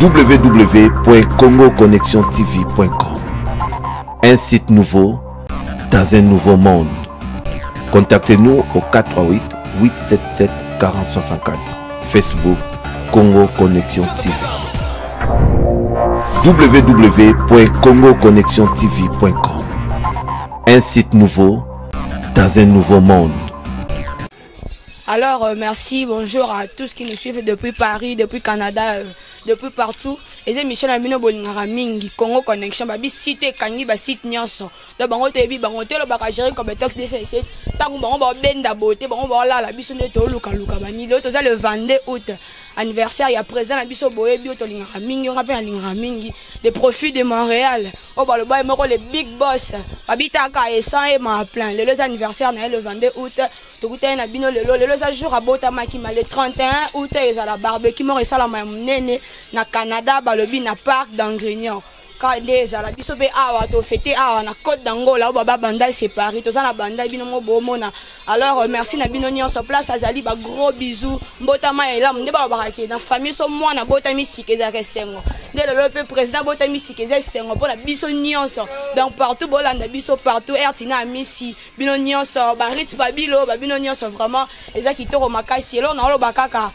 www.congoconnectiontv.com Un site nouveau dans un nouveau monde. Contactez-nous au 438 877 4064. Facebook Congo Connexion TV. www.congoconnectiontv.com Un site nouveau dans un nouveau monde. Alors, euh, merci, bonjour à tous qui nous suivent depuis Paris, depuis Canada, euh, depuis partout. Et c'est Michel Amino Bolingara Mingi, Congo Connection, babi site kangi ba site nyonso. Donc bango tebi bango te lo baka gérer comme tax de 7 tango bango ba benda beauté, bango ba la la biso ne to luka luka bani. Lo to ça le 22 août anniversaire ya président na biso boye bio to lingara mingi, on appelle lingara mingi, profits de Montréal. O ba le ba moko le big boss. Babi taka et 100 et ma plein. Le les anniversaire le 22 août. To kuta na bino le lo le eza jour abotamaki ma le 31 août ezala barbecue moko esalama ya monene na canada balobi na parc d'angrignon ka nde ezala biso mpe awa tofete awa na côte d'angola oyo baba bandal séparé toza na bandal bino mo bomona. Alors euh, merci na bino nyonso place azali bagros bisou mbotama elamu nde balobakaki na famille so mwana botami sika ezalaka esengo nde lelo mpe président botami sika eza esengo mpona biso nyonso. Donc partout bolanda biso partout ertina amisi. Bino nyonso barit babilo babino nyonso vraiment eza kitoko makasi. Eloko naoloba kaka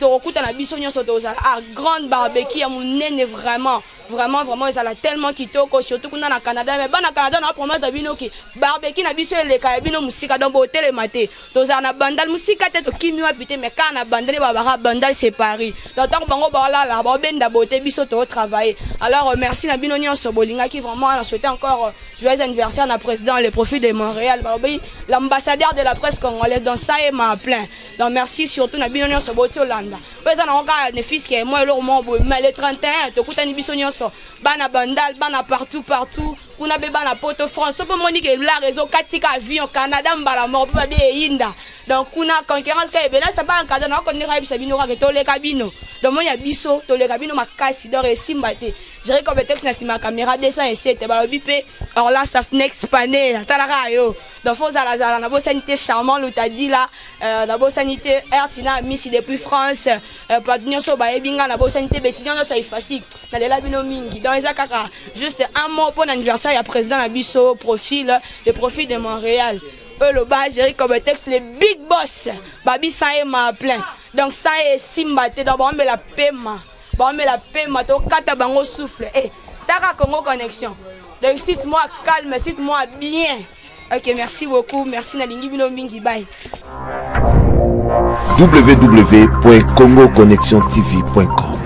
tokokutana biso nyonso tozala a grande barbecue ya monene vraiment vraiment vraiment ezala tellement kitoko surtout kuna na canada. Mais bana canada na promettre bino ki barbecue na biso eleka ya bino mosika donc botelema te tozala na bandal mosika te tokimi wapi te mais kaka na bandal babaka bandal séparé donc ntango bango baolala babenda bote biso totravaille alors merci na bino nyonso bolingaki vraiment na souhaité encore joyeux anniversaire na président le profit de montréal. Balobi l'ambassadeur de la presse congolaise donc ça est ma plein. Donc merci surtout na bino nyonso boti olanda oyo eza nango kaka nefiske moi eloko moko mais le 31 tokutani biso nyonso nyonso bana bandal bana partout partout. Kuna mpe bana poto france so mpo moni ke lar ezokatika avion canada mbala moko mpe babi eyinda donc kuna concurrence ka ebele asa bana canada. Nakondeka yebisa bino kaka toleka bino donc moni ya biso toleka bino makasi donc esimba te jeri comme texte na nsima ya caméra 207 balobi mpe orla safnex panel talaka yo. Donc fo ozalazala na bosani te charmant lutadi la na bosani te ertina misi depuis france. Bato nyonso bayebi nga na bosani te beti nyonso efasi nalela bino mingi. Donc eza kaka juste un mot mpo na anniversaire ya président na biso profil le profil de montréal. Oyo loba géri comme texte le big boss. Babi sa ye ma plein. Donc sa ye esimba te donc baomela pema baomela pema tokata bango souffle. E taka congo connexion. Donc site moi calme site moi bien. Ok merci beaucoup. Merci nalingi bino mingi bye. Www.congoconnectiontv.com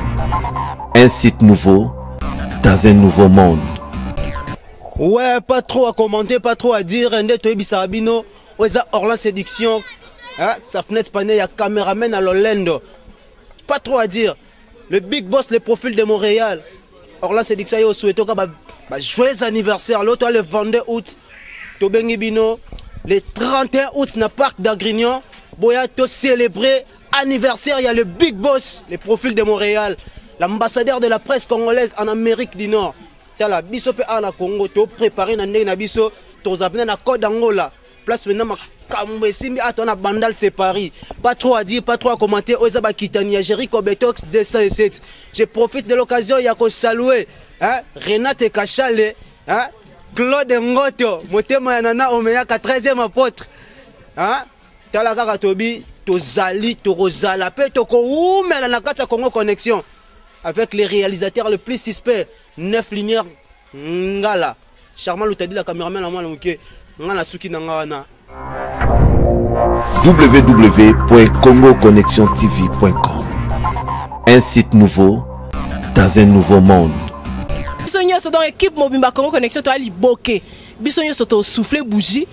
Un site nouveau dans un nouveau monde. Ouais, pas trop à commenter, pas trop à dire. Nde toyebisaka bino? Oyo eza Orlan Séduction. Hein? Sa fenêtre panée, a caméraman à l'Olendo. Pas trop à dire. Le big boss, le profil de Montréal. Orlan Séduction, yo souhaito ka ba, ba joyeux anniversaire. L'autre le 22 août. Le 31 août na parc d'Agrignon. Boya to célébrer anniversaire, il y a le big boss, le profil de Montréal. L'ambassadeur de la presse congolaise en Amérique du Nord. Tala biso pe ana Congo to préparé na ndenge na biso to zapena na Côte d'Angola. Place maintenant makambo esimbi ato na bandal c'est Paris. Pas trop à dire, pas trop à commenter. Oza ba kitani ya Jericho Betox 207. Je profite de l'occasion ya ko saluer hein Renate Kachale hein Claude Ngoto, motema ya nana omeya 13e apôtre. Hein tala kaka tobi tozali tokozala mpe tokowumela na kati ya congo connexion avec les réalisateurs le plus suspect neuf lumière ngala. Charmant lutadi la caméraman mwana moke nga na suki na nga wana www.congoconnectiontv.com Un site nouveau dans un nouveau monde. biso nyonso donc équipe mobimba congo connexion toya liboke biso nyonso tosouffle bougie.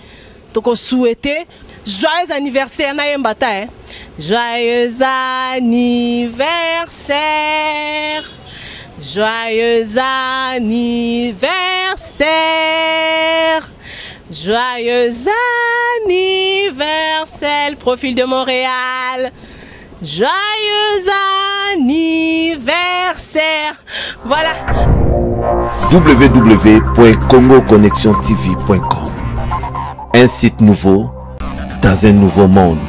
Tokosouhaite joyeux anniversaire nayemba ta eh? joyeux anniversaire. Joyeux anniversaire. Joyeux anniversaire profil de Montréal. Joyeux anniversaire. Voilà. Un site nouveau dans un nouveau monde.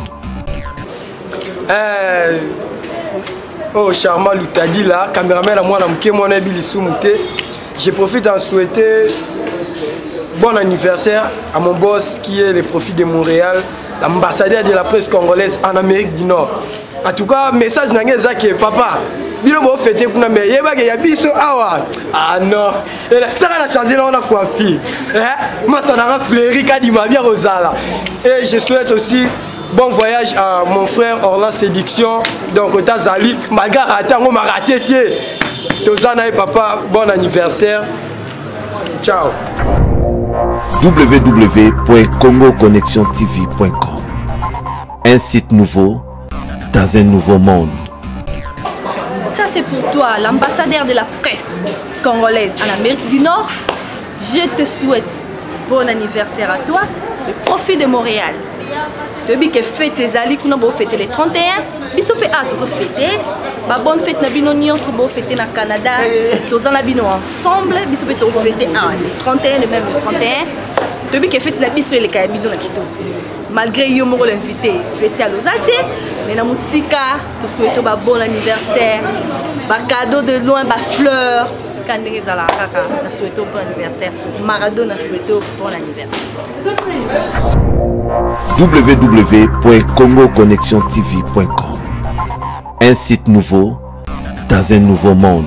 oyo charma lutadila caméraman je profite en souhaiter bon anniversaire à mon boss qui est le profit de Montréal l'ambassadeur de la presse congolaise en Amérique du Nord en tout cas message nange eza ke papa. Bino bofete kuna me yebake ya biso awa. Ah non. Taka na change na coiffure masa nanga fleuri kadima bien kozala et je souhaite aussi bon voyage à mon frère Orlan Séduction donc tazali malgré raté yango maraté te toza na ye papa bon anniversaire. Ciao. Www.congoconnexiontv.com Un site nouveau dans un nouveau monde. Ça c'est pour toi, l'ambassadeur de la presse congolaise en Amérique du Nord. Je te souhaite bon anniversaire à toi, le profit de Montréal. toyebi ke fete ezali kuna bofete le 31 biso mpe a tozofete babonne fete na bino nyonso bofete na canada. Toza na bino ensemble. Biso mpe tofete awa le 31 le même le 31 toyebi ke fete na biso eleka ya bino malgré yo moko l'invité spécial oza te mais na mosika tosouhaite babon anniversaire. Bacado de loin bafleur ka ndenge ezalaka kaka na souhaite bon anniversaire. Marado na souhaite bon anniversaire. Www.congoconnexiontv.com Un site nouveau dans un nouveau monde.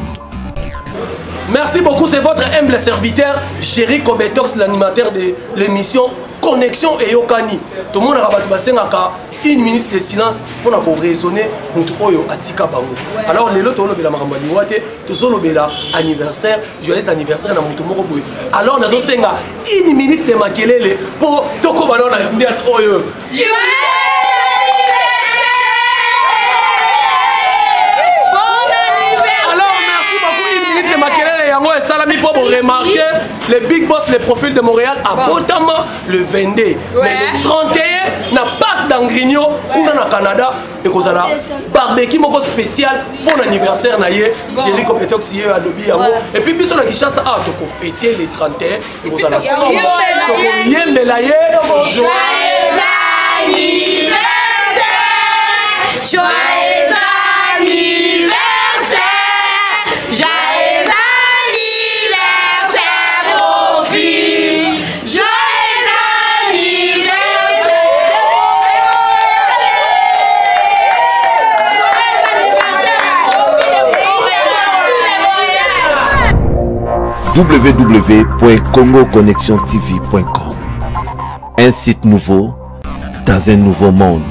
Merci beaucoup, c'est votre humble serviteur, Jerry Kobetox, l'animateur de l'émission Connexion et Yokani. Tout le monde a une minute de silence mpona koraisonne motu oyo atika bango. Alors lelo tolobela makambo ya liwa te tozolobela anniversaire joyeux anniversaire na motu moko boye alors nazosenga une minute de makelele mpo tokóma nao na ambiance oyo. Makelele yango esalami mpo boremarke le big boss le profil de montréal abotama le 22 mais le 31 na parc d'angrigno kuna na canada ekozala barbeki moko spécial mpo na anniversaire na ye géri competox ye alobi yango. Epuis biso na kinshasa awa tokofete le 31 ekozala sombre. tokoyembela ye. joyeux anniversaire joyeux anniversaire www.congoconnexiontv.com Un site nouveau dans un nouveau monde.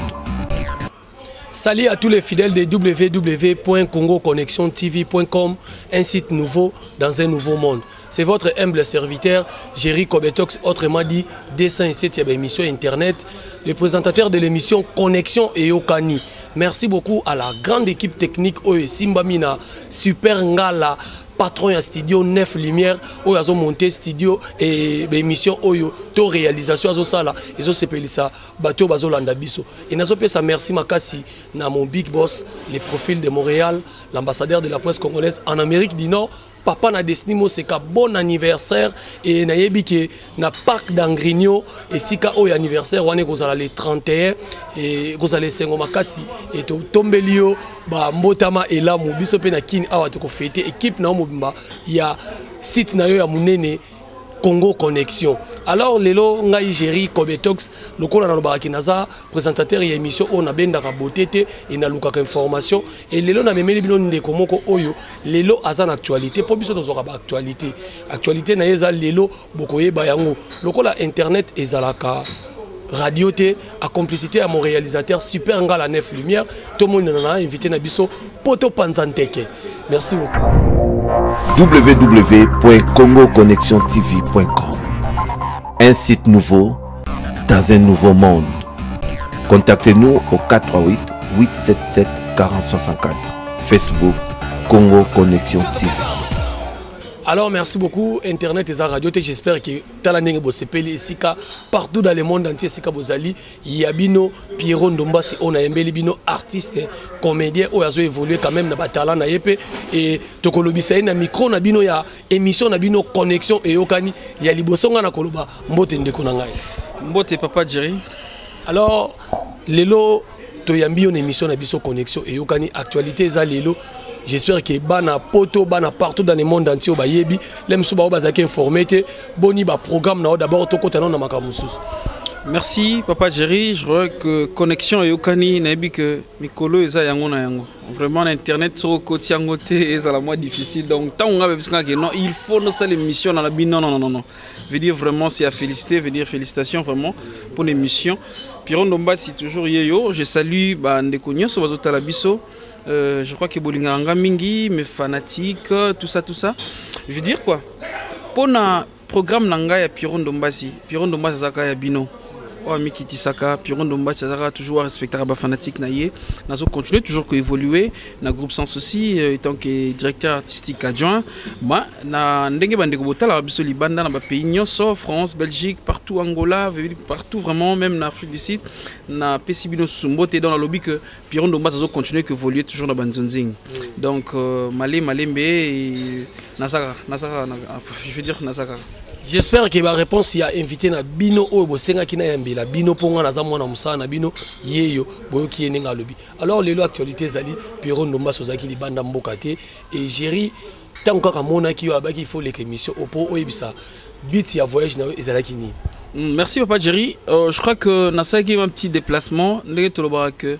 Salut à tous les fidèles de www.congoconnexiontv.com, un site nouveau dans un nouveau monde. C'est votre humble serviteur, Jerry Kobetox, autrement dit 207e émission Internet, le présentateur de l'émission Connexion et Okani. Merci beaucoup à la grande équipe technique Oye Simbamina, Super Ngala, patron ya studio 9 lumière oyo azomonte studio e baémission oyo to réalisation azosala ezosepelisa bato oyo bazolanda biso. E nazopesa merci makasi na mon big boss le profil de montréal l'ambassadeur de la presse congolaise en amérique du nord papa na desini moseka bon anniversaire. E nayebi ke na parc d'angrigno esika oyo anniversaire wana ekozala le 31 ekozala esengo makasi. E totombeli yo bambotama elamu. Biso mpe na kini awa tokofete ekipe na yo mobimba ya site na yo ya monene congo connexion alors lelo ngai géri kobetox lokola nalobakaki naza présentateur ya émission oyo nabendaka bote te e nalukaka information. E lelo namemeli bino ndeko moko oyo lelo aza na actualité. Mpo biso tozwaka baactualité actualité. Na ye eza lelo bokoyeba yango. Lokola internet ezalaka. Radio te a complicité ya mon réalisateur super nga la 9 lumière. Tomonana na invité na biso mpo topanza nteke merci beaucoup www.congoconnexiontv.com Un site nouveau dans un nouveau monde. Contactez-nous au 438 877 4064. Facebook Congo Connexion TV. Alors merci beaucoup Internet et radio j'espère que tala ndenge bosepeli esika partout dans le monde entier esika bozali ya bino Pierrot Ndombasi on a embeli bino artiste comédien oyo azo évoluer quand même na batala na ye pe et tokolobisa na micro na bino ya émission na bino connexion eyokani. Ya liboso nga na koloba mbote ndeko na ngai. Mbote papa Jerry. Alors lelo toyambi yo na émission na biso connexion. Eyokani actualité eza lelo. J'espère ke bana poto bana partout dans le monde entier oyo bayebi le mosusu bao bazalaki informé te. Boni baprogramme na d'abord tokota nao na makambo mosusu merci papa jerry. Je crois que connexion eyokani nayebi ke mikolo eza yango na yango. Vraiment na internet soko okoti yango te ezala mwa difficile. Donc ntango nga bebisaka ke non il faut nosala émission na labi non non non non veut dire vraiment c'est à féliciter veut dire félicitations vraiment pour l'émission piron dombasi toujours ye yo. Je salue nyonso bazotala biso. Euh, je crois que bolingaka nga mingi mes fanatiques tout ça tout ça. Je veux dire quoi? Mpona programme na ngai ya piron dombasi piron dombasi ya bino oyo amikitisaka piron dombasi azalaka toujours arespectaka bafanatique na ye nazo continuer toujours koévoluer na groupe sens aussi euh, étant que directeur artistique adjoint. Ma na ndenge bandeko botalaka biso libanda na bapays nyonso france belgique partout angola partout vraiment même na afrique du sud napesi bino sumbo te donc nalobi que piron dombasi azo continuer koévoluer toujours na banzonzingi donc euh, male malembe nazaka nazaka je veux dire nazaka j'espère ke baréponse ya invité na bino. Oyo bosengaki nayambela bino mpo nga naza mwana mosala na bino yeyo boyoki ye ndenge alobi alors lelo actualité ezali piero ndombasi ozalaki libanda mboka te e géri ntango kaka monaki yo abaki ifo leka émission opo oyebisa bit ya voyage na yo ezalaki nini merci papa jerry euh, je crois que nasalaki un petit déplacement. Ndenge tolobaka que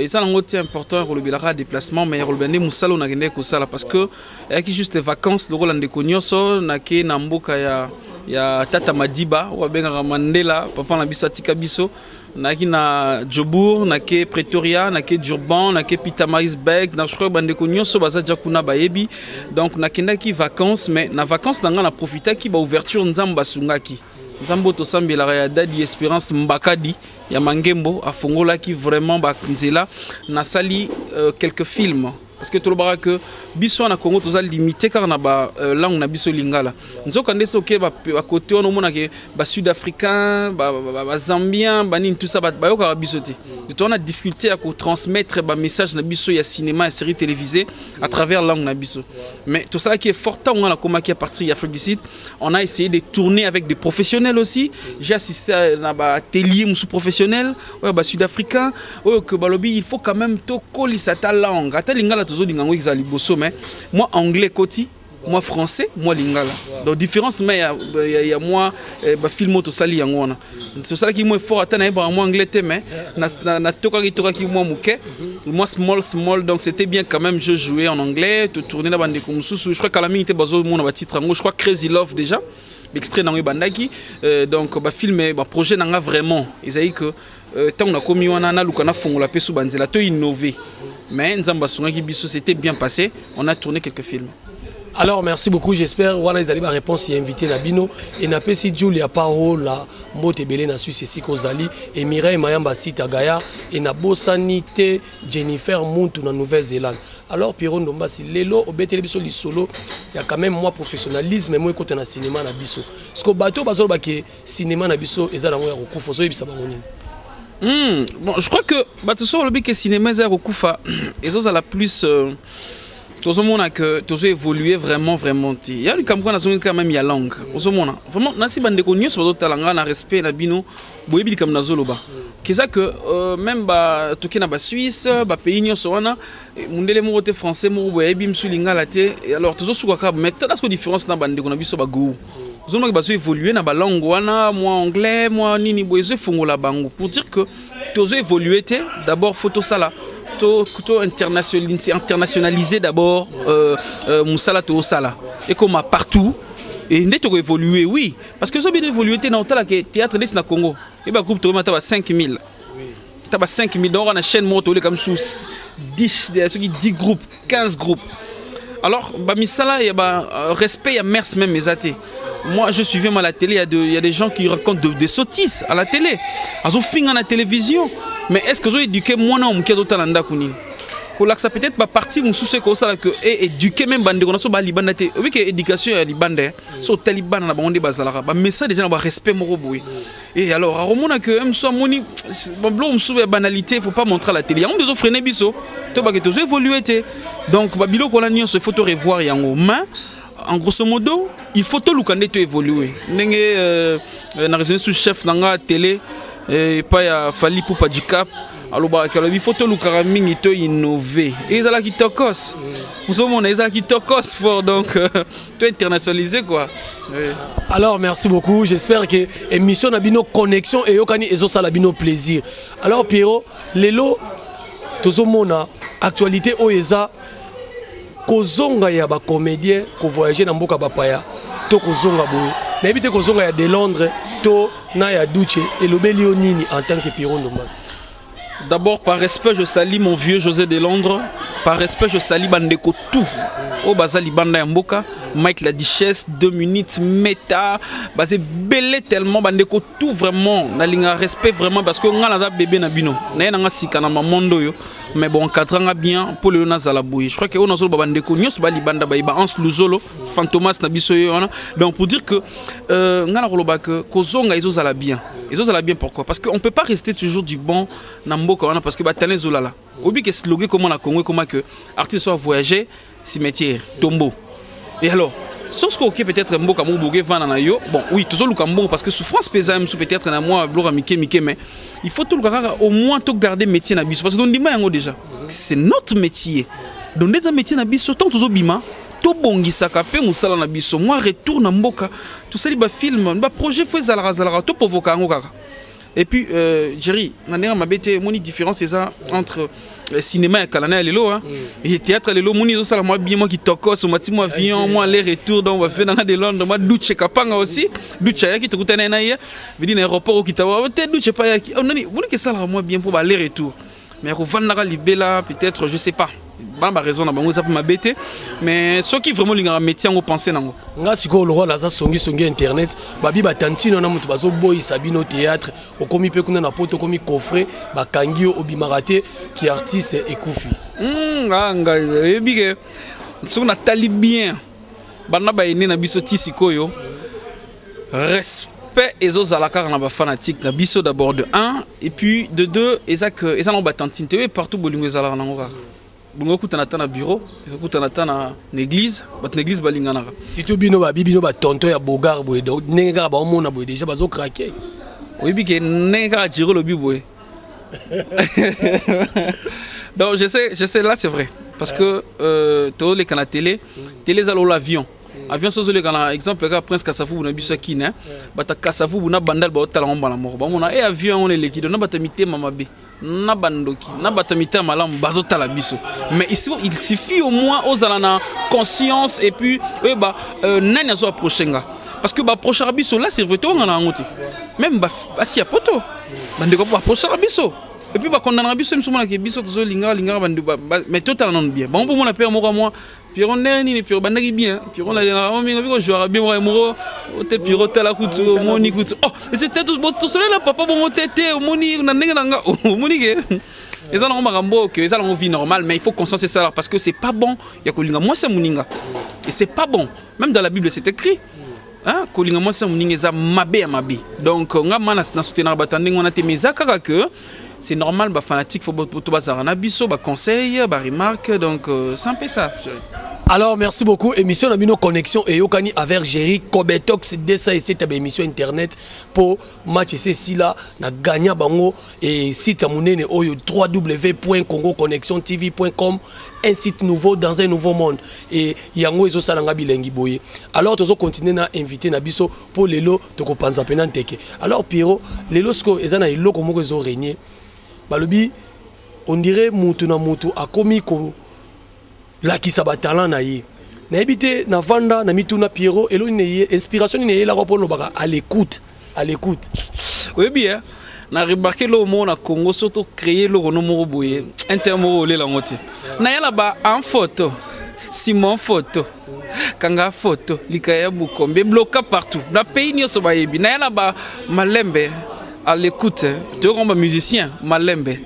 eza nango te important kolobelaka déplacement mais koloba nde mosala oyo nakendeki kosala parce que eyaki juste vacances lokola ndeko nyonso nake na mboka ya, ya tata madiba oyo abengaka mandela papa na biso atika biso nayaki na jobour nake pretoria nake durban nake pitamarisberg na crois bandeko nyonso baza kuna bayebi. Donc nakendaki vacances mais na vacances na ngai naprofitaki baouverture nzambe asungaki nzambe tosambelaka ya dadi espérance mbakadi ya mangembo afongolaki vraiment banzela nasali euh, quelques films parce que tolobaka que biso wana congo toza limité kaka na balangue na biso lingala. Nzoka nde soki bakote wana omonake basud africain bazambien banini tout ça bayokaka biso te. Towana difficulté ya kotransmettre bamessage na biso ya cinéma ya série télévisée à travers langue na biso. Mais tosalaki effort ntango wana akomaki à partir ya afrique du sud on a essayé de tourner avec des professionnels aussi. J'ai assisté na baatelier mosusu professionnel oyo basud africain oyo ke balobi il faut quand même tokolisa ta langue. Ata lingala tozolinga mais moi anglais koti moi français moi lingala. Donc différence mais ya, ya, ya moi eh, bafilme oyo tosali yango wana. Tosalaki mwa effort ata nayebaka mwa anglais te mais natokaki tokaki mwa moke. Moi small small donc c'était bien quand même je jouais en anglais totourne na bandeko mosusu. Je crois kala mingi te bazomona batitre yango. Je crois crazy love déjà extrait nango ebandaki euh, donc bafilme baprojet na nga vraiment. Ezali que ntango nakomi wana naluka nafongola mpe so banzela to innové. Mais nzambe asungaki biso c'était bien passé. On a tourné quelques films alors merci beaucoup. J'espère wana ezali baréponse ya invité na bino e napesi julia parola mbote ebele na suisse esika ozali e mireille mayamba sita gaya. E nabosani te jennifer muntu na nouvelle-zélande. Alors piero ndombasi lelo obeteli biso lisolo. Ya quand même mwa professionnalisme mo ekota na cinéma na biso. Parceke bato bazolobake cinéma na biso eza nango ya kokufa ozoyebisa bango nini? Hmm, bon, je crois que bato so balobi ke cinéma eza ya kokufa ezozala plus euh, tozomona ke tozoévolue vraiment vraiment te ya likambo kaka nazongi quand même ya langue. Ozomona vraiment nasi bandeko nyonso bazotala nga na respect na bino boyebi likambo nazoloba. Keza ke euh, même toke na basuisse bapays nyonso wana mundele moko te français moko boyebi misu lingala te alors tozosuka kaka mais tala siko différence na bandeko na biso bagou ozomaki bazoévolue na balangue wana mwa anglais mwa nini boye ezoefongola bango. Pour dire que tozoévolue te d'abord faut tosala plutôt plutôt internationaliser d'abord euh, euh, Moussala to Osala et comme partout et nde toko évoluer oui. Parce que zo bien évoluer te na otala ke théâtre liste na Congo. Eh et ba groupe to mata ba 5000 ta ba 5000 donc on a chaîne moto le comme sous 10 ceux qui 10 groupes 15 groupes. Alors ba misala ya ba euh, respect ya mers même ezate moi je suivais moi à la télé, il y, a de, il y a des gens qui racontent de, des sottises à la télé. Ils ont fini à la télévision. Mais est-ce qu'ils ont éduqué moi non qui est au Talanda Kouni Kolaksa peut-être pas partie mon souci comme ça que et eh, éduquer même bande qu'on a sur Liban té. Oui que éducation à Liban dé. So Taliban na bande bazalara. Ba message déjà na respect mon boy. Mm. Et eh, alors à Romona que eh, même soit moni bon blou on souve banalité, faut pas montrer à la télé. On besoin freiner biso. Toi ba que tu évoluer té. Donc ba bilo qu'on a ni on se faut te revoir yango. Mais en grosso modo il faut toluka nde to évoluer ndenge euh, na raisonné sous chef na nga télé epai ya fali pupa dicap alobaka alobi fo tolukaka mingi to innove ezalaki tokos ozomona ezalaki tokos fort donc euh, to internationalisé quoi. Alors merci beaucoup. J'espère que émission na bino connexion et yokani ezosala bino plaisir. Alors Pierrot, lelo tozomona actualité oyo eza kozonga ya bacomédien kovoyage na mboka bapaya. To kozonga boye. Nayebi te kozonga ya de londres to na ya duche elobeli yo nini en tant que Pierrot Ndombas D'abord, par respect, je salue mon vieux José de Londres. par respect je sali bandeko tout. Oyo baza libanda ya mboka. Mike la duchesse deux minutes meta. Baza ebele tellement bandeko tout vraiment. Nalingaka respect vraiment parce que ngai naza bebe na bino. Naye nanga sika na mamonde oyo mais bon encadrantnga bien mpo lelo nazala boye. Je crois ke oyo nazoloba bandeko. Nyonso balibanda bayeba anse luzolo fantomas na biso ye wana. Donc pour dire que euh, ngai nakoloba ke kozonga ezozala bien. Ezozala bien pourquoi? Parce que on peut pas rester toujours du bon na mboka wana parce que batala ezolala. Obi ke slogan comment na Congo comment que artiste soit voyager cimetière tombeau. Et alors sauf que ok peut-être mboka mo boge vana na yo bon oui toujours luka mbongo parce que souffrance pesa même peut-être na moi blora mike mike mais il faut tout le au moins tout garder métier na biso parce que ndima yango déjà c'est notre métier. Donc déjà métier na biso tant toujours bima tobongisaka mpe mosala na biso mwa retour na mboka tosali bafilme baprojet fo ezalaka zalaka toprovoka yango kaka et puis euh, jerry na ndenge mabe te moni différence eza entre euh, cinéma ya kala na ya lelo hein. et théâtre ya lelo moni ezosala mwa bien mwa kitokos omati mwa avion mwa aller retour donc bafe nanga de londres mwa duche kapanga aussi. Duche ayaki tokutana ye na ye vidi na aéroport okita wa te duche pa ayaki. Oh, nani moniki esalaka mwa bien mpo baaller retour. Mais kovandaka libela peut-être je sais pas bana baraison na bango eza mpe mabe te. Mais soki vraiment olingaka métier yango pense nango. Nga sikoyo lokwa naza songisongi internet. Babi batantino na moto bazoboyisa bino théâtre. Okomi mpe kuna na poto okomi coffret bakangi yo obimaka te ki artiste ekufi. Mm, ah, ngai oyebi ke. Soki natali bien banda baene na biso ti sikoyo respect ezozala kaka na bafanatique na biso d'abord de 1 et puis de 2 eza ke eza nango batantine te oyo partout bolingo ezalaka nango kaka bolingo okutana ata na bureau ekokutana ata na église bato na église balinganaka surtout bino babi bino batonto ya bogar boye ndenge kaka baomona boye déjà bazokrake oyebi ke ndenge kaka jiro lobi boye. Donc je sais, je sais là c'est vrai. Parce que euh, tozoleka na télé télé eza lolo avion avion so ozoleka na exemple kaka prince kasavubu na biso ya kine bato kasavubu na bandale baotala ngo mbala moko bamona e avion yango na eleki do na bato ya mitema mabe na bandoki na bato ya mitema malamu bazotala biso. Mais il suffit au moins ozala na conscience et puis oyeba euh, nani azo approche nga parce que baapprochaka biso la serviteur onga na yango te même basi ya poto bandeko mpo baapprochaka biso et puis bakondanaka biso miso monaka biso tozolingaka lingaka bandeko ba- ba- mais totala nano bien. Bango mpo mona pere moko mwa piero ndenge nini piero bandaki bien. Piero nalingaka ominga biko jouaka bien moko. Moko ote piero tala kutu omoni kutu oh c'était tosolela papa bongo te te omoni na ndenge na nga omoni ke. Eza nango makambo ke eza nango vie normale mais il faut conscience esala parce que c'est pas bon. Ya kolinga mwasi ya moninga et c'est pas bon. Même dans la bible c'est écrit. Hein, kolinga mwasi ya moninga eza mabe ya mabe donc nga ma na soutenaka bato ya ndenge wana te mais eza kaka que c'est normal bafanatique fo to bazalaka na biso baconseil baremarque donc euh, c'est un peu ça chérie. alors merci beaucoup. Émission na bino connexion eyokani avec géri kobetox desa esete ya émission internet mpo match ese esila na gagna bango e site monene oyo www congo connexion tv com un site nouveau dans un nouveau monde. E yango ezosalanga bilengi boye. Alors tozokontinue na invité na biso mpo lelo tokopanza mpena nteke alors piero lelo sikoyo eza na eloko moko ezoregne balobi on dirait mutu na mutu akomi ko lakisa batalent na ye. Nayebi te navanda na mituna piero elo nini eye inspiration nini eyelaka mpo lobaka à l'écoute à l'écoute. Oyebi e na remarke eloko moko na congo so tocréer eloko no moko boye inter moko olela yango te. Nayala ba en photo simon photo kanga photo likaya bukombe bloka partout. Na pays nyonso bayebi nayala ba malembe à l'écoute toyokomba musicien malembe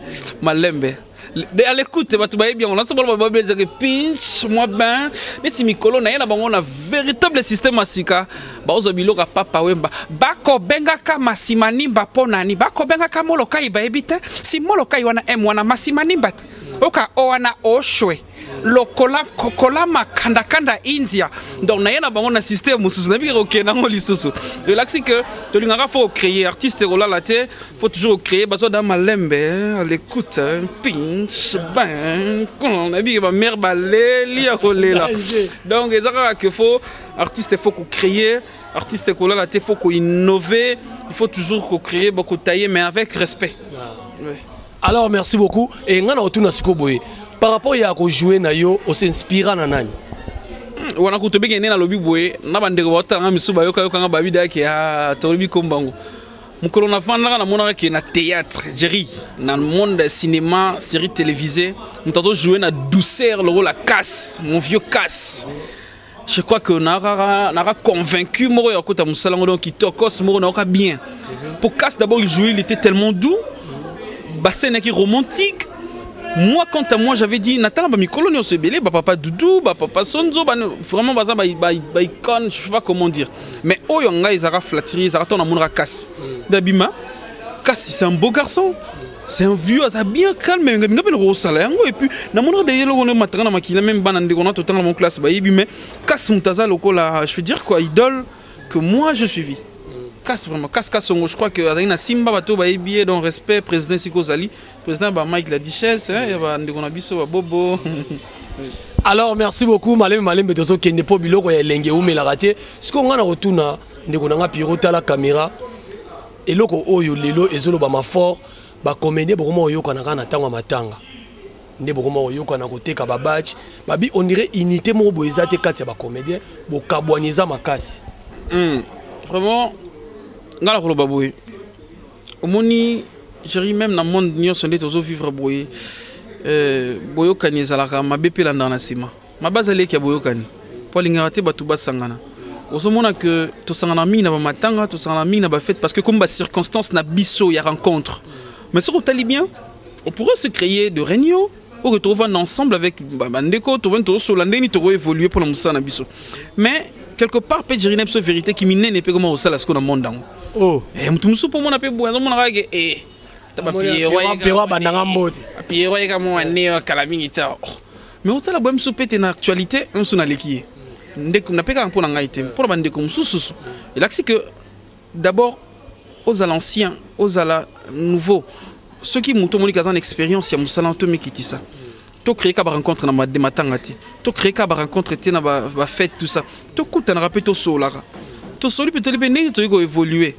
malembe. De- à l'écoute bato bayebi yango nasobala babelezaka pinch mwa bain neti mikolo na ye na bango na véritable système ya sika. Baozwa biloko ya papa wemba. Bakobengaka masima nimba mpo nani. Bakobengaka molokai bayebi te si molokai wana m wana masima nimba te oka o wana oshwe. Lokola kokola makandakanda india. Donc naye na bango na système mosusu nayebi ke kokende yango lisusu. Elakisi ke tolingaka fo kocréer artiste kolala te. Faut toujours kocréer bazo da malembe à l'écoute pinch ben nayebi ke bamare baleli ya kolela. Donc eza kaka ke fo artiste faut kocréer artiste kolala te faut koinnove il faut toujours kocréer bokotaye mais avec respect. Ouais. Alors merci beaucoup. E ngai na kotuna sikoyo boye. Par rapport ya kojoue na yo osinspira na nani? Wana kutu tobenge nde nalobi boye. Na bandeko baotalanga misu bayokayokanga babida yake a tolobi kombango mokolo navandaka namonaka ke na théâtre jeri na monde cinéma série télévisée. Moto azojoue na douceur lokola casse mon vieux casse. Je crois que naka convaincu moko ya kota mosala ngo donc kitokos moko naoka bien. Pour casse d'abord il jouait il était tellement doux bassin qui romantique? Moi quant à moi j'avais dit natala bamikolo nyonso ebele bapapa dudu bapapa sonzo vraiment baza baicone je sais pas comment dire. Mais oyo ngai ezalaka flatterie ezalaka ntango namonaka kasi dabima kasi c'est un beau garçon. C'est un vieux aza bien calme nga mpe nakosala yango et puis namonaka deye eloko nde matanga na makila même bana ndeko na totanga na mon classe bayebi mais kasi moto aza lokola je veux dire quoi idole que moi je suivi casse vraiment casse casse songo je crois que azali na simba bato bayebi ye donc respect président siko ozali président ba mike la duchesse ya bandeko na biso babobo alors merci beaucoup malembe malembe tozokende mpo biloko ya elenge eumelaka te sikoyo ngai na kotuna ndeko na nga piro tala caméra eloko oyo lelo ezolobama fort bacomédien bokoma koyokana kaka na ntango ya matanga nde bokoma koyokana koteka babatch babi ondire unité moko boye eza te kati ya bacomédien bokabwani eza makasi vraiment ngai na koloba boye omoni jeri même na monde nyonso nde tozovivre boye boyokani ezalaka mabe mpe elandaka na nsima mabe azaleki ya boyokani mpo alingaka te bato basangana ozomona ke tosangana mingi na bamatanga tosangana mingi na bafete parce que comme bacirconstance na biso ya rencontre. Mais soki otali bien on pourrait se créer de réunion oyo tovanda ensemble avec bandeko tovandi tozosola ndeni tokoévolue mpona mosala na biso mais quelque part mpe jeri na biso vérité ki minene mpe koma kosala sikoyo na monde yango motu mosusu mpo mona mpe boye azomona kaka e piero ayeka mwa ne kala mingi te mais otala boye mosusu mpe te na actualité mosusu naleki ye. Napekaka mpo na ngai te mpo na bandeko mosususu elakisi que d'abord ozala ancien ozala nouveau. Soki moto omoniki aza na expérience ya mosala tomekitisa tocréeka barencontre na matanga te tocréeka barencontre te na bafete tout ça tokutanaka mpe tosolaka tosoli mpe toli mpe ndenge toyei koévolue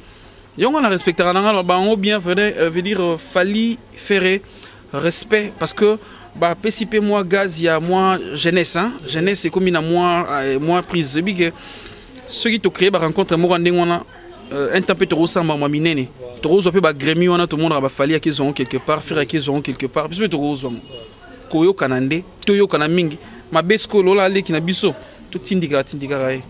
yango na respectaka na bien fali fere respect parce que bapesi mpe mwa gaz ya mwa jeunesse hein? jeunesse ekomi na mwa mwa prise. Ebi ke soki tocréé barencontre moko ya ndenge wana un temps mpe tokosamba mwa minene. Tokozwa mpe bagremi wana tomonaka bafali yaki ezwango quelque part fere yaki ezwango quelque part. Biso mpe tokozwango koyokana nde toyokana mingi mabe sikoyo lola aleki na biso totindikaka tindikaka ye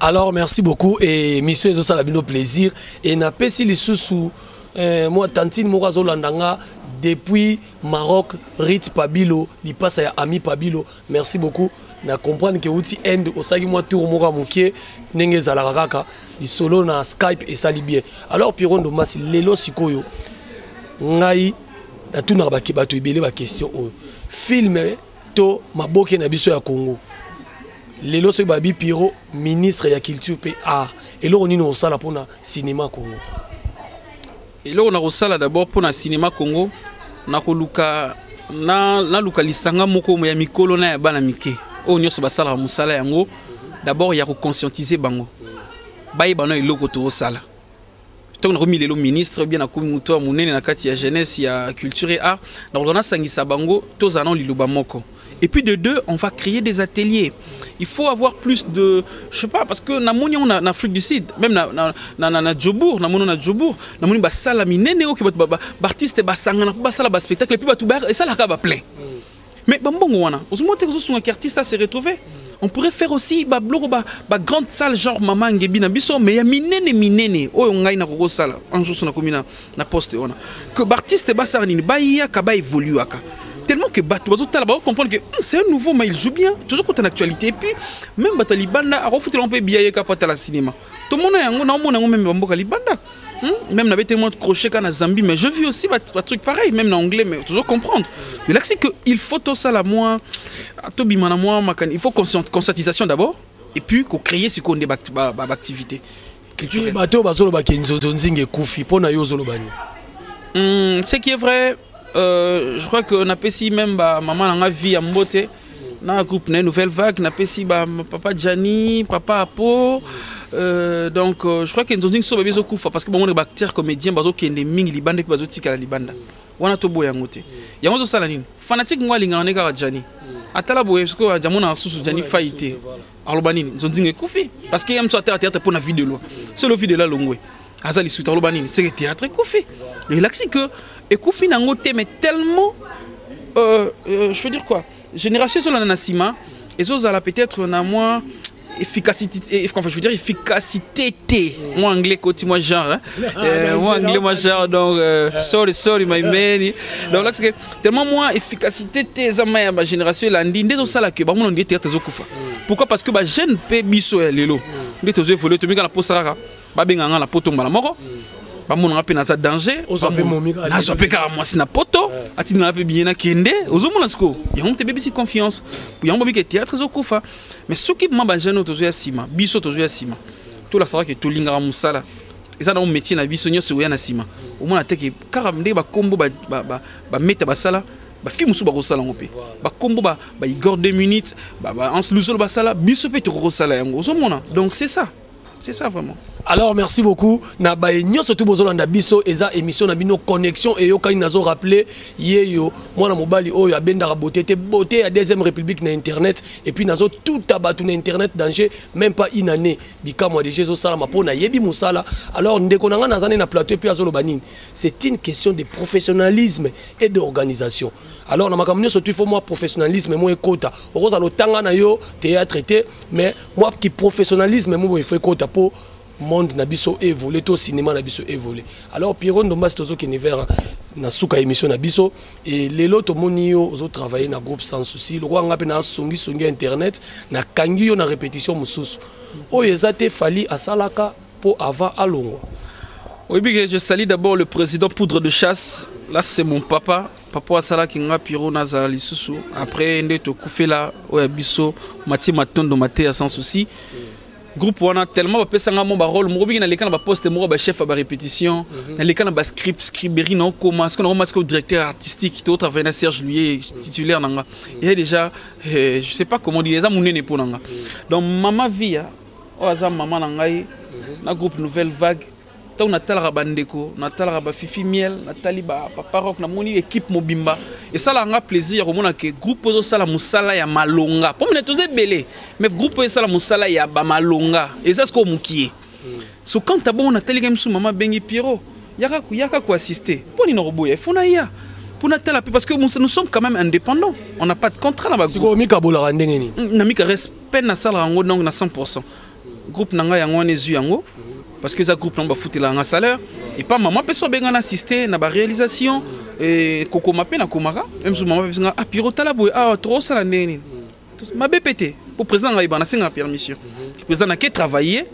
alors merci beaucoup. Et mission ezosala bino plaisir. Et napesi lisusu eh, mwa tantine moko azolanda nga depuis maroc rit pabilo lipasa ya ami pabilo. Merci beaucoup. Na comprendre ke uti inde osalaki mwa tour moko ya moke ndenge ezalaka kaka. Lisolo na skype esali bien. Alors pirondo masi lelo sikoyo ngai natunaka bato ebele baquestion oyo. Filme to maboke na biso ya congo lelo soki babi piro ministre ya culture mpe art eloko nini osala mpona cinéma congo? Eloko na kosala d'abord mpona cinéma congo nakoluka naluka lisanga moko ya mikolo na ya bana mike. Oyo nyonso basalaka mosala yango d'abord ya kokonscientize bango. Bayeba no eloko tozosala ntango nakomi lelo ministre bien nakomi moto ya monene na kati ya jeunesse ya culture et art nakoluka nasangisa bango tozala na liloba moko Et puis de deux, on va créer des ateliers. Il faut avoir plus de, je sais pas, parce que na moni on en Afrique du Sud, même na na na na, na Djobour, na moni na Djobour, na moni ba sala minene o ke ba ba artiste ba sangana ba sala ba spectacle et puis ba tout ba et ça la ba plein. Mais bambongo wana, osmo te ko sunga artiste se retrouver. On pourrait faire aussi ba bloko ba ba grande salle genre mama ngebi na biso mais ya minene minene oyo ngai na koko sala en jour na komina na poste wana. Que ba artiste ba sala nini ba ya ka ba évoluer aka. Tellement que bato bazotala comprendre que hum, c'est un nouveau mais il joue bien toujours quand en actualité. Et puis même bato ya libanda akofutela mpe bia ye kapa atala cinéma. Tomona yango naomona yango meme bamboka libanda. Hum, même n'avait tellement de crochet qu'en Zambie, mais je vis aussi des trucs pareils, même en anglais, mais toujours comprendre. Mais là, c'est qu'il faut tout ça, là, moi, à tout bimana, moi, makan- il faut conscient- conscientisation d'abord, et puis qu'on crée ce qu'on est activité culturelle. na Hum, ce qui est vrai, euh, je crois que napesi même bamama nanga vie ya mbote. Na groupe na nouvelle vague napesi bapapa jani papa apo. Euh, donc euh, je crois ke nzo ndingi so babi ezokufa parce que bango ndeke baacteur comédien bazokende mingi libanda mpe bazotikala libanda. Wana toboya yango te. Yango tozosala nini? Fanatique ngo alingaka nde kaka jani atala boye parceke ajamonaka susu jani fai te. aloba nini? Nzo ndingi ekufi parce que ye moso atala théâtre mpo na video lwa so elo video elo alongwe aza lisutu aloba nini que théâtre ekufi elakisi que ekufi nango te mais tellement euh, euh, je veux dire quoi génération ezolanda na nsima ezozala peut-être na mwa efficacité eh, enfin, je veux dire efficacité te moi anglais koti moi genre hein? euh, moi anglais moi genre donc euh, sorry sorry my man donc là c'est que tellement moi efficacité te eza ma ya bagénération elandi nde ezosala ke bamona ndie théâtre ezokufa pourquoi parce que bajeune mpe biso ya lelo nde tozo évolue tomika na posa kaka babenganga na poto mbala moko bamonanga mpe naza danger nazwa mpe kaka mwasi na poto atindanga mpe biye nakende. Ozomona sikoyo yango te bebisi confiance. Yango babike théâtre ezokufa. Mais soki ma bajeune oyo tozoya nsima biso tozoya nsima tolasaka ke tolingaka mosala. Eza nango métier na biso nyonso oya na nsima. Omona te ke kaka ndenge bakombo bameta basala bafi mosusu bakosala yango mpe. Bakombo baigor 2 minutes anse lusolo basala biso mpe tokokosala yango. Ozomona. Donc c'est ça c'est ça vraiment. Alors merci beaucoup. Na baye nyonso tu bozolanda biso eza émission na bino connexion eyokani nazorappele ye yo mwana mobali oyo abendaka bote te bote ya deuxième république na internet et puis nazotuta bato na internet danger même pas une année. Bikamwa deja ezosalama mpo nayebi mosala alors ndeko na ngai naza nde na plateau epuis azoloba nini? C'est une question de professionnalisme et d'organisation. Alors na makambo nyonso tu il faut mwa professionnalisme mo ekota okozala otanga na yo théâtre te mais mwa ki professionnalisme mo boye faut ekota mpo monde na biso évolue to cinéma na biso évolue alors pierrot ndombasi tozokende vers na suka émission na biso e lelo tomoni yo ozotravaille na groupe sans souci lokola nga mpe nasongisongi ya internet nakangi yo na répétition mosusu oyo eza te fali asalaka mpo avant alongwa Oui, je salue d'abord le président Poudre de Chasse. Là, c'est mon papa. Papa Asala Kinga Piro Naza Lisusu. Après, Nde Tokufela, Oyabiso, Mati Matondo Mate sans souci. Groupe wana tellement bapesanga mo barole moko bingi naleka na baposte moko bachef ya barépétition naleka na bascript scriberie na okoma. Siko nakoma siko directeur artistique totravaille na serge luye titulaire na nga eye déjà eh, je sais pas comment dire eza monene mpo na nga donc mama via oyo aza mama na ngai na groupe nouvelle vague ntango natalaka bandeko natalaka bafifi miel natali baparok namoni équipe mobimba. Esalaka nga plaisir ya komona ke groupe ezosala mosala ya malonga. Mpo mine toza ebele mais groupe oyo esala mosala ya bamalonga eza sikoyo mokie so kanta bongo natalika misu mama abengi piero yaka, yaka koassiste mpo nini koboya ifo na ya mpo natala mpe parce que nous sommes quand même indépendants. On n'a pas de contrat na bagroupe sikoyo mikabolaka ndenge nini? Na mika respect nasalaka yango donc na 100 groupe na ngai yango wana ezwi yango parce que eza groupe nango bafutelaka nga salaire. Epa mama mpe so abenga na assiste na baréalisation kokoma mpe nakomaka même so mama pesinga ah piro tala awa tokosala ndenge nini mabe mpe te mpo président ngai ba nasengaka permission président nake travailler.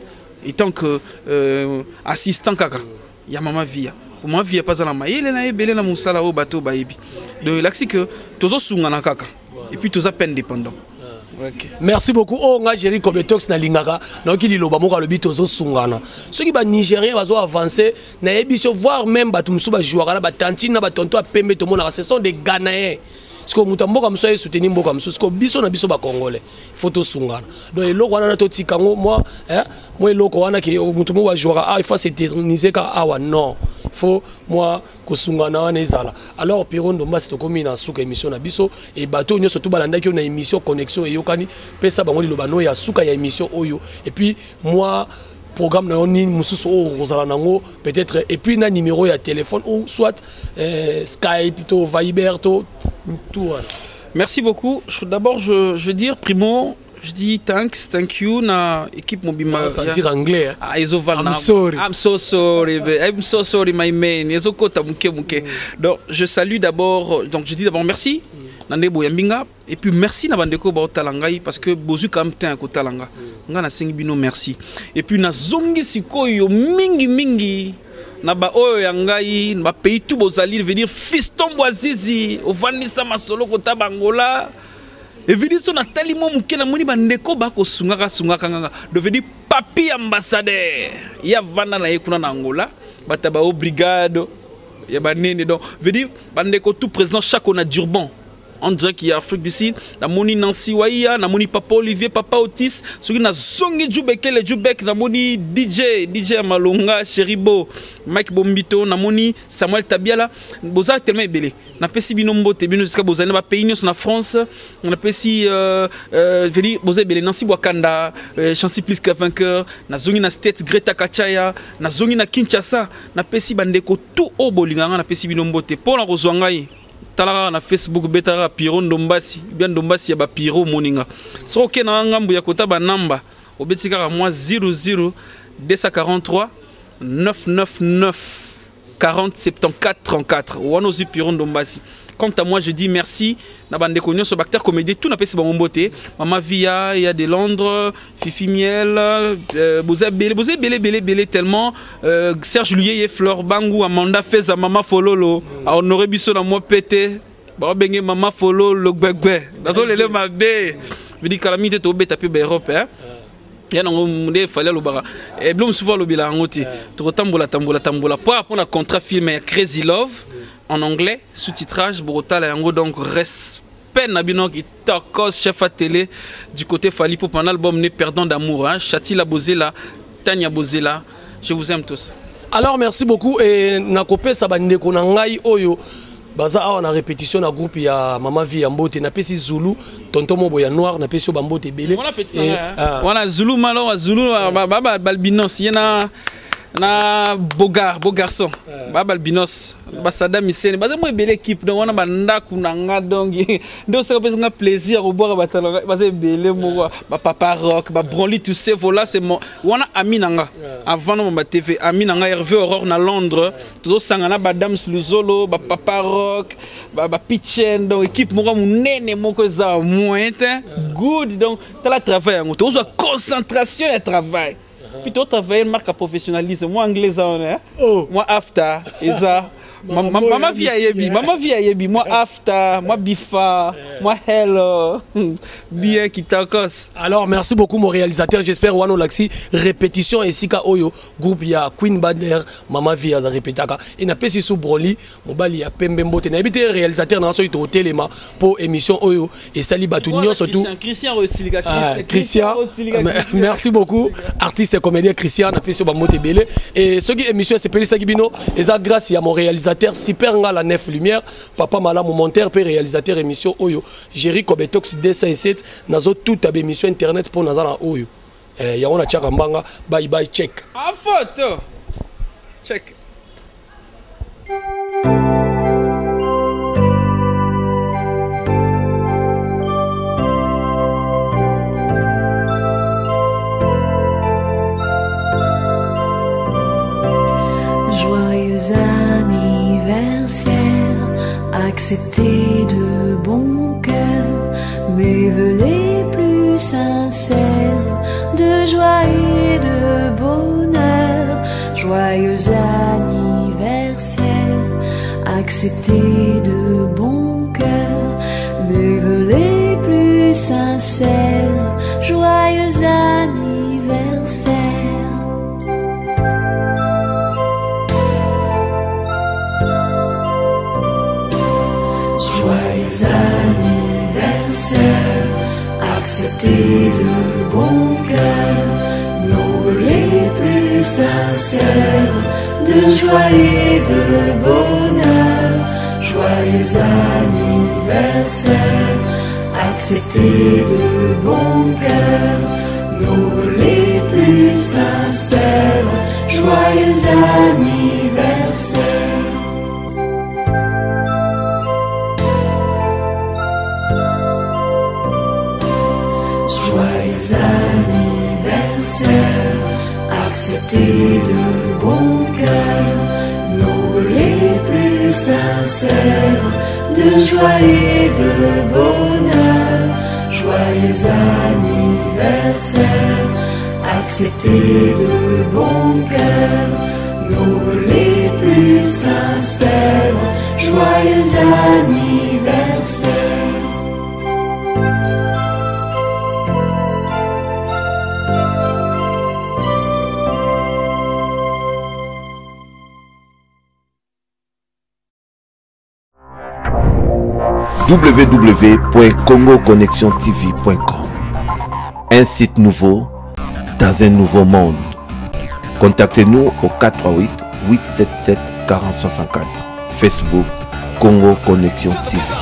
Etant que euh, assistant kaka. Ya mama via. Po mama via aza na mayele na ebele na mosala oyo bato bayebi donc elakisi que tozosungana kaka et puis toza mpe indépendant Merci beaucoup. Oyo nga géri cobetox nalingaka nayoki liloba moko alobi tozosungana soki banigérien bazo avance nayebi so voire même bato mosusu bajouaka na batantine na batonto ya pembe tomonaka ce sont des ghanéens siko moto ya mboka mosusu aye soutenir mboka mosusu siko biso na biso il faut tosungana donc eloko wana na totika yango mwa mwa eloko wana ke moto moko bajouaka ah il faut s'éterniser kaka awa non. Il faut mwa kosungana wana ezala. Alors piro ndombasi tokomi na suka émission na biso. E bato nyonso to balandaki oyo na émission connexion eyokani. Pesa bango liloba no ya suka ya émission oyo. Et puis moi programme na yo nini mosusu oyo okozala nango peut-être et puis na numéro ya téléphone ou soit euh, skype to viber to tout wana merci beaucoup d'abord je, je veux dire primo je dis thanks, thank you na équipe mobima. sentir anglais. Hein? Ah, I'm sorry. I'm so sorry. I'm so sorry, my man. Muke. Donc, je salue d'abord. Donc, je dis d'abord merci. Mm. Na nde boyambi nga et puis merci na bandeko baotala ngai parce que bozwi quand même temps ya kotala nga. Nga nasengi bino merci. Et puis nazongi sikoyo mingi mingi na baoyo ya ngai na bapays tu bozali venir fiston bwazizi ovandisa masolo kota bangola. Evidi so natali mwa moke namoni bandeko bakosungaka sungaka nganga deveni papi ambassadeur. Ye avanda na ye kuna na angola bato ya bao brigade ya banene donc veut dire bandeko tout président chako na durban on dirait qu'il y a Afrique du Sud namoni Nancy Waya namoni Papa Olivier Papa Otis soki nazongi Jubekele Jubek namoni DJ DJ ya Malonga Cheribo Mike Bombito namoni Samuel Tabiala. Boza tellement ebele. Napesi bino mbote bino esika bozali na bapays nyonso na France. Napesi euh, euh, veli boza ebele. Nancy Bwakanda euh, Chancy plus que vainqueur. Nazongi na States Greta Kachaya nazongi na Kinshasa. Napesi bandeko tout oyo bolinganga napesi bino mbote. Mpo na kozwa ngai tala kaka na facebook betaka piro ndombasi bia ndombasi ya bapiro moninga. Soki okende na ngambu ya kota banamba obeti kaka mwa 00 243 999 40 74 34 wana ozwi piro ndombasi quant à moi, je dis merci. Nabande Konyo, ce bactère comédie, tout n'a pas si bon beauté. Mama Via, il y a des Londres, Fifi Miel, euh, Bozé Bélé, Bozé Bélé, Bélé, Bélé, tellement. Euh, Serge Luyer, Fleur Bangou, Amanda Fez, Mama Fololo, à Honoré Bissot, à moi pété. babenge mama folo logbegbe nazolela mabe vidi kalami te tobeta mpe baerope ya nango nde efali alobaka bilo mosusu alobela yango te tokotambola tambola tambola po mpo na contrat filme ya crazy love. Mm. En anglais sous-titrage bokotala yango donc respect na bino kitokos chef à télé du côté fali po pendant l'album ne perdant d'amour hein? chatila bozela tania bozela je vous aime tous. Alors merci beaucoup e nakopesa bandeko na ngai oyo. Baza awa na répétition na groupe ya mama vie ya mbote napesi zulu tonton mobo ya noir napesi yo bambote ebele. Wana zulu malo zulu balbinos ye na na bogar beau garçon. Ba balbinos basada misene baza mo ebele équipe donc wana bandako na nga donc nde osaka mpesanga plaisir kobwaka batala baza ebele moko bapapa rock babronli tu sais voilà c'est mon wana ami na nga avant no mamba tv ami na nga hervé aurore na londres. Tozosanga na badams luzolo bapapa rock bapitchen donc équipe moko monene moko eza moyen te good donc tala travail yango tozozwa concentration ya travail puis totravayele marque ya professionnalisme. Mwa anglais oh. eza wana mwa afta eza. Mama vie ayebi mama vie ayebi moi after moi bifa moi hello. Bien kitakos alors merci beaucoup mon réalisateur. J'espère wano laxi répétition esika oyo. Groupe ya queen bader mama vie aza répétaka. E napesi su broli mobali ya pembe mbote. Nayebi te réalisateur na soki totelema mpo émission oyo. Esali bato nyonso tu christian merci beaucoup. Artiste comédien christian napesi yo bambote ebele e soki émission esepelisaki bino eza grâce ya mon réalisateur super nga la nef lumière papa malamu monteur mpe réalisateur émission oyo. Géri kobetox 207 nazotuta bémission internet mpo naza na oyo. Eh, yango natiaka mbanga bye bye check. A photo. Check acceptez de bon cœur mes vœux les plus sincères de joie et de bonheur. Joyeux anniversaire, acceptez de plus sincères de joie et de bonheur. Joyeux anniversaire, acceptez de bon cœur nos les plus sincères. Joyeux anniversaire. Joie et de bonheur. Joyeux anniversaire, acceptez de bon cœur nous les plus sincères. Joyeux anniversaire. www.congoconnexiontv.com Un site nouveau dans un nouveau monde. Contactez-nous au 438 877 4064. Facebook Congo Connexion TV.